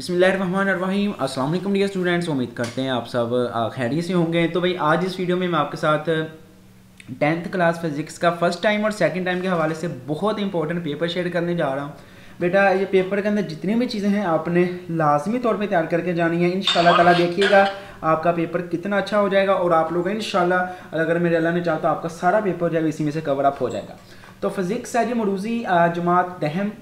बिसमीम अस्सलाम dear students, उम्मीद करते हैं आप सब खैरियत से होंगे। तो भाई, आज इस वीडियो में मैं आपके साथ टेंथ क्लास फिज़िक्स का फ़र्स्ट टाइम और सेकंड टाइम के हवाले से बहुत इंपॉर्टेंट पेपर शेयर करने जा रहा हूँ। बेटा, ये पेपर के अंदर जितनी भी चीज़ें हैं, आपने लाजमी तौर पे तैयार करके जानी है। इन ताला देखिएगा, आपका पेपर कितना अच्छा हो जाएगा और आप लोग इन अगर मेरे अल्लाह ने चाहा तो आपका सारा पेपर जो है इसी में से कवर अप हो जाएगा। तो फिज़िक्स है जी मरूजी जमात, दहम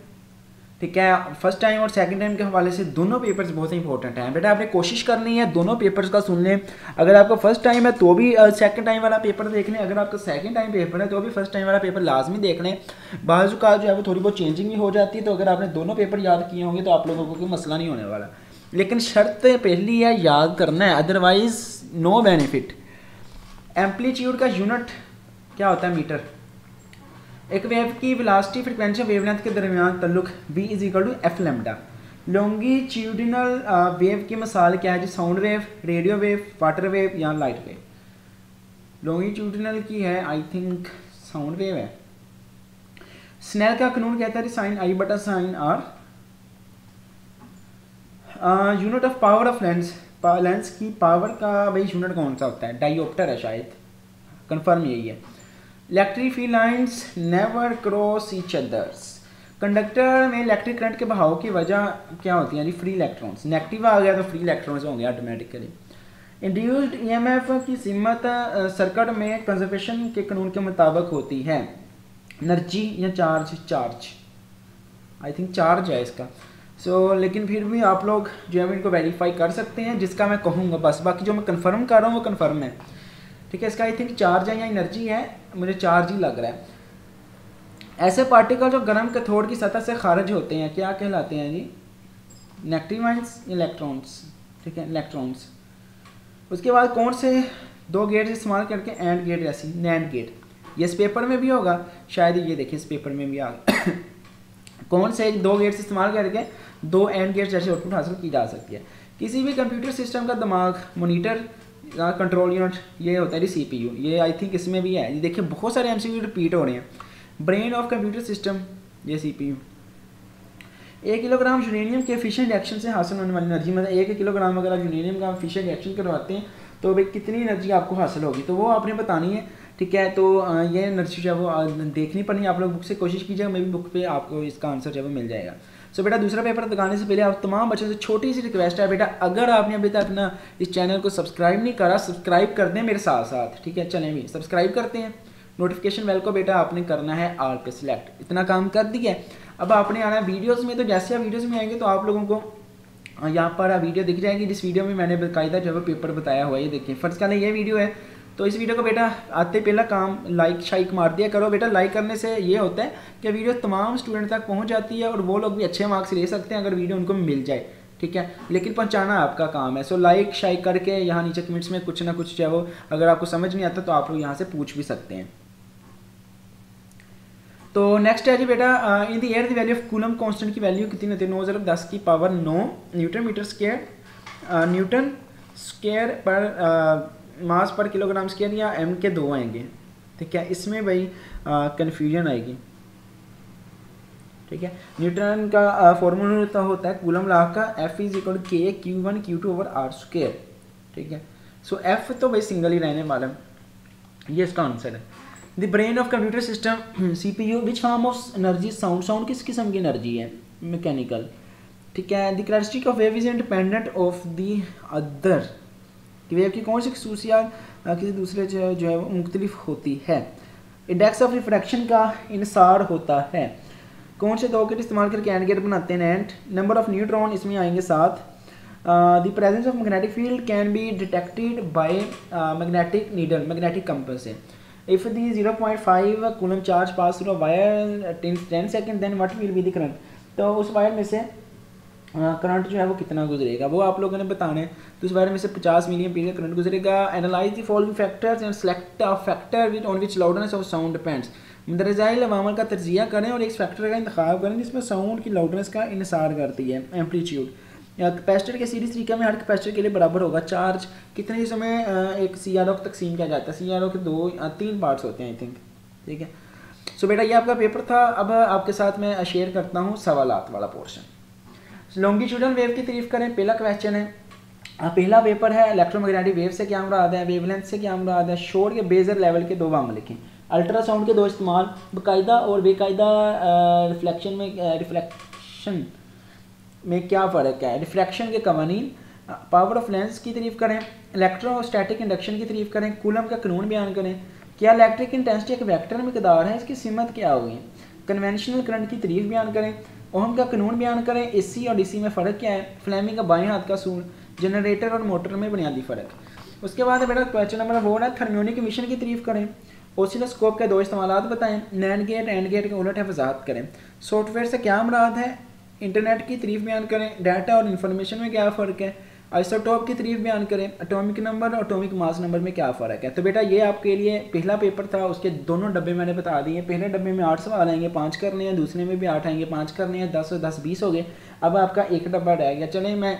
ठीक है फ़र्स्ट टाइम और सेकंड टाइम के हवाले से दोनों पेपर्स बहुत इंपॉर्टेंट हैं। बेटा, आपने कोशिश करनी है दोनों पेपर्स का सुन लें। अगर आपका फ़र्स्ट टाइम है तो भी सेकंड टाइम वाला पेपर देख लें। अगर आपका सेकंड टाइम पेपर है तो भी फ़र्स्ट टाइम वाला पेपर लाजमी देख लें। बाजू का जो है, वो थोड़ी बहुत चेंजिंग भी हो जाती है तो अगर आपने दोनों पेपर याद किए होंगे तो आप लोगों को कोई मसला नहीं होने वाला। लेकिन शर्त पहली है, याद करना है। अदरवाइज़ नो बेनिफिट एम्पलीट्यूड का यूनिट क्या होता है मीटर एक वेव की वेलोसिटी फ्रिक्वेंसी वेवलेंथ के दरमियान तल्लुक v is equal to F lambda longitudinal wave की मिसाल क्या है? जी sound wave radio wave water wave या लाइट वेव लॉन्गिट्यूडिनल की है आई थिंक साउंड वेव है. स्नेल का कानून कहता है साइन आई बटा sine R unit of power of lens lens की पावर का भाई यूनिट कौन सा होता है? डाइयोप्टर है शायद. कंफर्म यही है. Electric field lines never cross each others conductor में इलेक्ट्रिक करंट के बहाव की वजह क्या होती है? यानी फ्री इलेक्ट्रॉन्स नेगेटिव आ गया तो फ्री इलेक्ट्रॉन्स होंगे ऑटोमेटिकली इंड्यूस्ड ईएमएफ की सिमत सर्किट में कंजर्वेशन के कानून के मुताबिक होती है। एनर्जी या charge charge I think charge है इसका. सो so, लेकिन फिर भी आप लोग जो है इनको वेरीफाई कर सकते हैं जिसका मैं कहूँगा बस। बाकी जो मैं कंफर्म कर रहा हूँ वो कंफर्म है। ठीक है, इसका आई थिंक चार्ज है या एनर्जी है, मुझे चार्ज ही लग रहा है। ऐसे पार्टिकल जो गर्म कैथोड की सतह से खारिज होते हैं, क्या कहलाते हैं जी? नेगेटिव आइंस इलेक्ट्रॉन्स ठीक है इलेक्ट्रॉन्स उसके बाद कौन से दो गेट इस्तेमाल करके एंड गेट ऐसी नैंड गेट ये इस पेपर में भी होगा, शायद ये देखिए इस पेपर में भी आ कौन से दो गेट्स इस्तेमाल करके दो एंड गेट्स जैसे आउटपुट हासिल की जा सकती है? किसी भी कंप्यूटर सिस्टम का दिमाग मोनीटर कंट्रोल यूनिट ये होता है सी पी यू ये आई थिंक इसमें भी है। ये देखिए, बहुत सारे एम सी यू रिपीट हो रहे हैं। ब्रेन ऑफ़ कंप्यूटर सिस्टम ये सी पी यू एक किलोग्राम यूरेनियम के एफिशिएंट एक्शन से हासिल होने वाली एनर्जी मतलब एक किलोग्राम अगर आप यूरेनियम का एफिशिएंट एक्शन करवाते हैं तो भाई कितनी एनर्जी आपको हासिल होगी? तो वो आपने बतानी है, ठीक है? तो ये एनर्जी जो है वो देखनी पड़नी आप लोग बुक से कोशिश कीजिएगा मे बुक पे आपको इसका आंसर जो है वो मिल जाएगा। सो बेटा, दूसरा पेपर दिखाने से पहले आप तमाम बच्चों से छोटी सी रिक्वेस्ट है, बेटा, अगर आपने अभी तक अपना इस चैनल को सब्सक्राइब नहीं करा सब्सक्राइब कर दें मेरे साथ साथ ठीक है? चलें भी सब्सक्राइब करते हैं। नोटिफिकेशन वेल को बेटा आपने करना है आल पे सिलेक्ट इतना काम कर दिया अब आपने आना वीडियोज़ में तो जैसे आप वीडियोज़ में आएँगे तो आप लोगों को यहाँ पर वीडियो दिख जाएगी। जिस वीडियो में मैंने बाकायदा जो है पेपर बताया हुआ है, ये देखिए। फ़र्स्ट का ये वीडियो है। तो इस वीडियो को बेटा आते पहला काम लाइक शाइक मार दिया करो। बेटा लाइक करने से ये होता है कि वीडियो तमाम स्टूडेंट तक पहुँच जाती है और वो लोग भी अच्छे मार्क्स ले सकते हैं अगर वीडियो उनको मिल जाए, ठीक है? लेकिन पहुंचाना आपका काम है। सो लाइक शाइक करके यहाँ नीचे कमेंट्स में कुछ ना कुछ चाहे वो अगर आपको समझ नहीं आता तो आप लोग यहाँ से पूछ भी सकते हैं। तो नेक्स्ट है जी बेटा in the air the value of Coulomb constant की वैल्यू कितनी होती है? नौ ज़रब दस की पावर नौ। Newton metre square newton square पर मास पर किलोग्राम स्केयर या एम के दो आएँगे ठीक है? इसमें भाई कन्फ्यूज़न आएगी। ठीक है? न्यूटन का फॉर्मूला होता है कूलम ला का F is equal K Q one Q two over R square ठीक है? सो so, एफ़ तो भाई सिंगल ही रहने वाला है। ये इसका आंसर है। The brain of computer system C P U which form of energy sound sound किस किस्म की एनर्जी है? मैकेनिकल ठीक है? The characteristic of wave is independent of the other कि वेव की कौन सी खसूसियात किसी दूसरे जो जो है, वो मुख्तलिफ़ होती है। इंडेक्स ऑफ़ रिफ्रैक्शन का इनसार होता है। कौन से दो गेट इस्तेमाल करके एंड गेट बनाते हैं? एंड नंबर ऑफ़ न्यूट्रॉन इसमें आएँगे साथ the presence of magnetic field can be detected by magnetic needle magnetic compass से। If the 0.5 coulomb charge pass through wire 10 second then what will be the current तो उस wire में से current जो है वो कितना गुजरेगा? वो आप लोगों ने बताना है। तो इस बारे में से 50 मिलियन पीरियड करंट गुजरेगा। Analyse the following factors and select a factor which on which loudness of sound depends मंदरजाइल अवामल का तजिया करें और एक फैक्टर का इंतखब करें जिसमें साउंड की लाउडनेस का इनसार करती है एम्पलीट्यूड कैपेसिटर के सीरीज़ तरीके में हर कैपेसिटर के लिए बराबर होगा चार्ज कितने समय एक सी आर ओ को तकसीम किया जाता है? सी आर ओ के दो तीन पार्ट्स होते हैं आई थिंक ठीक है? सो बेटा, ये आपका पेपर था। अब आपके साथ मैं शेयर करता हूँ सवालत वाला पोर्शन लॉन्गिट्यूडल वेव की तारीफ़ करें, पहला क्वेश्चन है। पहला पेपर है इलेक्ट्रोमैग्नेटिक वेव से क्या मुराद है वेवलेंथ से क्या मुराद है शोर के बेजर लेवल के दो मामले लिखें। अल्ट्रासाउंड के दो इस्तेमाल, बाकायदा और बेकायदा रिफ्लेक्शन में रिफ्लेक्शन में क्या फ़र्क है? रिफ्लेक्शन के कवानीन पावर ऑफ़ लेंस की तारीफ़ करें इलेक्ट्रोस्टैटिक इंडक्शन की तारीफ़ करें कूलम का कानून बयान करें। क्या इलेक्ट्रिक इंटेंसिटी एक वेक्टर मकदार है? इसकी सीमत क्या होगी कन्वेंशनल करंट की तरीफ बयान करें, ओहम का कानून बयान करें एसी और डीसी में फ़र्क क्या है? फ्लैमिंग का बाएँ हाथ का सूल जनरेटर और मोटर में बुनियादी फ़र्क। उसके बाद बेटा क्वेश्चन नंबर फोर है थर्मियोनिक मिशन की तरीफ करें। ओसिलोस्कोप के दो इस्तेमाल बताएँ नैन गेट एंड गेट के उलट वजाहत करें। सॉफ्टवेयर से क्या मराद है? इंटरनेट की तरीफ बयान करें। डाटा और इन्फॉर्मेशन में क्या फ़र्क है? आइसोटॉप की तरीफ बयान करें। अटोमिक नंबर और अटोमिक मास नंबर में क्या फ़र्क है? तो बेटा, ये आपके लिए पहला पेपर था, उसके दोनों डब्बे मैंने बता दिए। पहले डब्बे में आठ सवाल आएँगे, पाँच करने हैं, दूसरे में भी आठ आएँगे, पाँच करने हैं, दस दस बीस हो गए। अब आपका एक डब्बा रह गया। चलें, मैं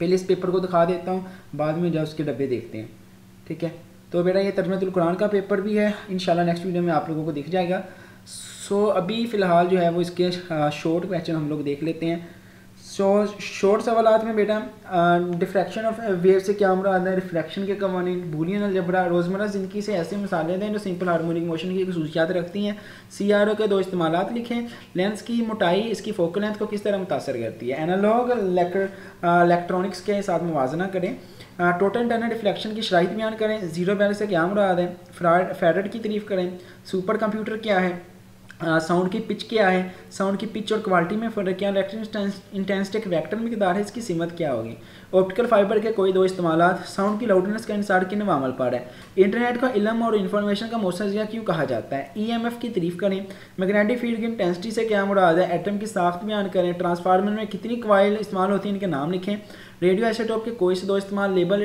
पहले इस पेपर को दिखा देता हूँ, बाद में जब उसके डब्बे देखते हैं। ठीक है? तो बेटा, ये तर्जमतुल्कुरान का पेपर भी है। इन नेक्स्ट वीडियो में आप लोगों को दिख जाएगा। सो अभी फ़िलहाल जो है वो इसके शॉर्ट क्वेश्चन हम लोग देख लेते हैं। सो शॉर्ट सवाल में बेटा डिफ्रैक्शन ऑफ़ वेव से क्या मुराद है? रिफ्लेक्शन के कवानीन बूलियन अलजबरा रोज़मर्रा ज़िंदगी से ऐसे मिसालें हैं जो सिंपल हारमोनिक मोशन की खसूसियात रखती हैं। सी आर ओ के दो इस्तेमाल लिखें। लेंस की मोटाई, इसकी फोकल लेंथ को किस तरह मुतासर करती है? एनालॉग इलेक्ट्रॉनिक्स के साथ मुवजना करें। टोटल इंटरनल रिफ्लेक्शन की शराइ बयान करें। ज़ीरो बैलेंस से क्या मुराद है? फेडर की तारीफ़ करें। सुपर कंप्यूटर क्या है? साउंड की पिच क्या है? साउंड की पिच और क्वालिटी में फ़र्क क्या इलेक्ट्रिक इंटेंसिटी वैक्टर मकदार है, इसकी सीमत क्या होगी? ऑप्टिकल फाइबर के कोई दो इस्तेमाल साउंड की लाउडनेस के अनुसार किन मामल पर है? इंटरनेट का इलम और इन्फॉर्मेशन का मौसरिया क्यों कहा जाता है? ई एम एफ़ की तारीफ़ करें। मैग्नेटिक फ़ील्ड की इंटेंसिटी से क्या मुराद है? एटम की साख्त बयान करें। ट्रांसफार्मर में कितनी क्वाइल इस्तेमाल होती है? इनके नाम लिखें। रेडियो आइसोटोप के कोई से दो इस्तेमाल लेबल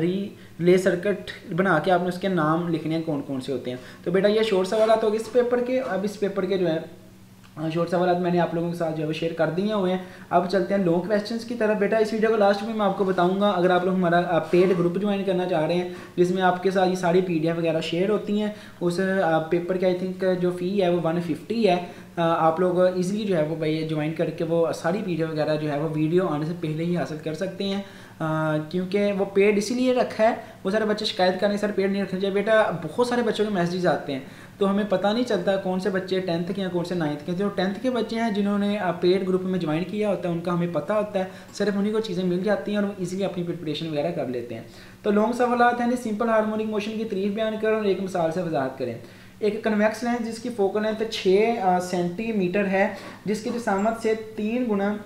री ले सर्किट बना के आपने उसके नाम लिखने हैं कौन कौन से होते हैं? तो बेटा ये शोर सवाल तो इस पेपर के। अब इस पेपर के जो है शॉर्ट सवाल मैंने आप लोगों के साथ जो है शेयर कर दिए हुए हैं। अब चलते हैं लॉन्ग क्वेश्चंस की तरफ़। बेटा, इस वीडियो को लास्ट में मैं आपको बताऊँगा, अगर आप लोग हमारा पेड ग्रुप ज्वाइन करना चाह रहे हैं, जिसमें आपके साथ ये सारी पीडीएफ वगैरह शेयर होती हैं, उस पेपर की आई थिंक जो फ़ी है वो वन है। आप लोग ईजिली जो है वो भाई ज्वाइन करके वो सारी पी वगैरह जो है वो वीडियो आने से पहले ही हासिल कर सकते हैं। क्योंकि वो पेड इसीलिए रखा है, वो सारे बच्चे शिकायत करने सर पेड नहीं रखना चाहिए बेटा बहुत सारे बच्चों के मैसेज आते हैं तो हमें पता नहीं चलता कौन से बच्चे टेंथ के हैं कौन से नाइन्थ के जो टेंथ के बच्चे हैं, जिन्होंने पेड ग्रुप में ज्वाइन किया होता है, उनका हमें पता होता है। सिर्फ़ उन्हीं को चीज़ें मिल जाती हैं और वो इजीली अपनी प्रिपरेशन वगैरह कर लेते हैं। तो लॉन्ग सवाल हैं सिंपल हारमोनिक मोशन की तरीफ बयान करें और एक मिसाल से वजाहत करें। एक कन्वेक्स लेंस जिसकी फोकल लेंथ छः सेंटीमीटर है, जिसकी जिसामत से तीन गुना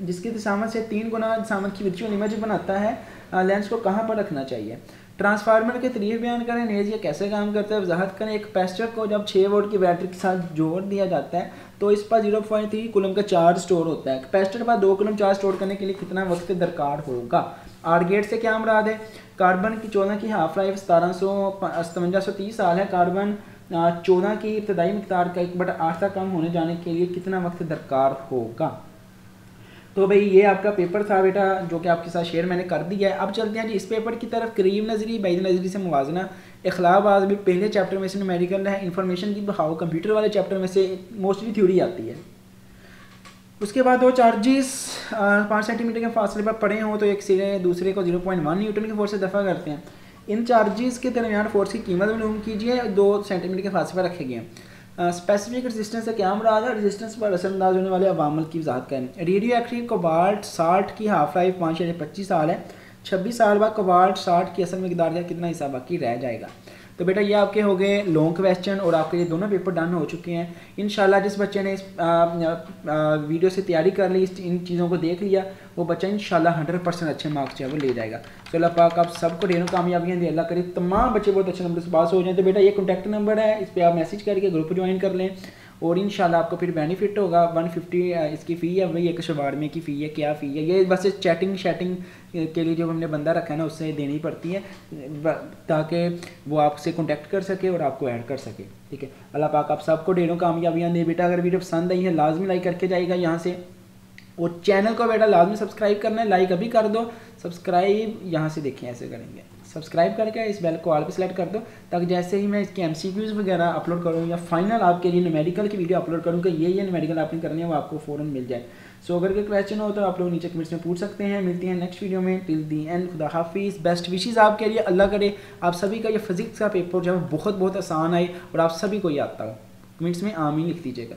जिसकी दिशामत से तीन गुना दिशामत की विचुअल इमेज बनाता है लेंस को कहाँ पर रखना चाहिए? ट्रांसफार्मर के तरीके बयान करें नेज ये कैसे काम करता है? वजाहत करें, एक पेस्टर को जब छः वोल्ट की बैटरी के साथ जोड़ दिया जाता है तो इस पर ज़ीरो पॉइंट थ्री कुलम का चार्ज स्टोर होता है। पेस्टर पर दो कुलम चार्ज स्टोर करने के लिए कितना वक्त दरकार होगा? आर गेट से क्या मुराद है? कार्बन की चौदह की हाफ़ लाइफ सतारह सौ सतवंजा सौ तीस साल है। कार्बन चौदह की इब्तदाई मकदार का एक बट आठ तक कम होने जाने के लिए कितना वक्त दरकार होगा? तो भाई ये आपका पेपर था बेटा, जो कि आपके साथ शेयर मैंने कर दिया है। अब चलते हैं जी, इस पेपर की तरफ़ करीब नजरी, बैद नजरी से मुजना इखलाबाज भी पहले चैप्टर में से मेडिकल है इन्फॉर्मेशन की बहाव कंप्यूटर वाले चैप्टर में से मोस्टली थ्योरी आती है। उसके बाद वो चार्जेस पाँच सेंटीमीटर के फासले पर पड़े हों तो एक सिरे, दूसरे को ज़ीरो पॉइंट वन न्यूटन की फोर्स से दफ़ा करते हैं। इन चार्जेस के दरमियान फोर्स की कीमत मालूम कीजिए, दो सेंटीमीटर के फासले पर रखे गए हैं। स्पेसिफिक रेजिस्टेंस से क्या मुराद है? रेजिस्टेंस पर असरअंदाज होने वाले अवामल की वजात करें रेडियो एक्टिव कोबाल्ट साठ की हाफ़ लाइफ पाँच यानी पच्चीस साल है। छब्बीस साल बाद कोबाल्ट साठ की असल मकदार का कितना हिस्सा बाकी रह जाएगा? तो बेटा ये आपके हो गए लॉन्ग क्वेश्चन और आपके ये दोनों पेपर डन हो चुके हैं। इन जिस बच्चे ने इस वीडियो से तैयारी कर ली इन चीज़ों को देख लिया, वो बच्चा इन शाला हंड्रेड परसेंट अच्छे मार्क्स जो है वो ले जाएगा। तो अल्लाह पाक आप सबको ढेरों कामयाबियाँ दे, अल्लाह करे, तमाम बच्चे बहुत अच्छे नंबर से पास हो जाए। तो बेटा ये कॉन्टैक्ट नंबर है, इस पर आप मैसेज करके ग्रुप ज्वाइन कर लें। और इन आपको फिर बेनिफिट होगा। 150 इसकी फ़ी है, वही एक शवारमे की फ़ी है, क्या फ़ी है? ये बस चैटिंग शैटिंग के लिए जो हमने बंदा रखा है ना, उससे देनी पड़ती है। ताकि वो आपसे कॉन्टैक्ट कर सके और आपको ऐड कर सके। ठीक है? अल्लाह पाक आप सबको ढेरों कामयाबियाँ दे। बेटा, अगर वीडियो पसंद आई है, लाजमी लाइक करके जाएगा यहाँ से। और चैनल को बेटा लाजमी सब्सक्राइब करना है लाइक अभी कर दो। सब्सक्राइब यहाँ से देखें, ऐसे करेंगे। सब्सक्राइब करके इस बेल को ऑल पे सेलेक्ट कर दो, ताकि जैसे ही मैं इसके एम वगैरह अपलोड करूँ या फाइनल आपके लिए मेडिकल की वीडियो अपलोड करूँ, कि ये ये मेडिकल आपने करनी है, वो आपको फ़ौरन मिल जाए। सो अगर कोई क्वेश्चन हो तो आप लोग नीचे कमेंट्स में पूछ सकते हैं। मिलते हैं नेक्स्ट वीडियो में। टिल दी एंड खुदा हाफिज़। बेस्ट विशेज़ आपके लिए। अल्लाह करे। आप सभी का ये फिज़िक्स का पेपर जो है बहुत बहुत आसान आए और आप सभी को याद हो कमेंट्स में आम ही लिख दीजिएगा।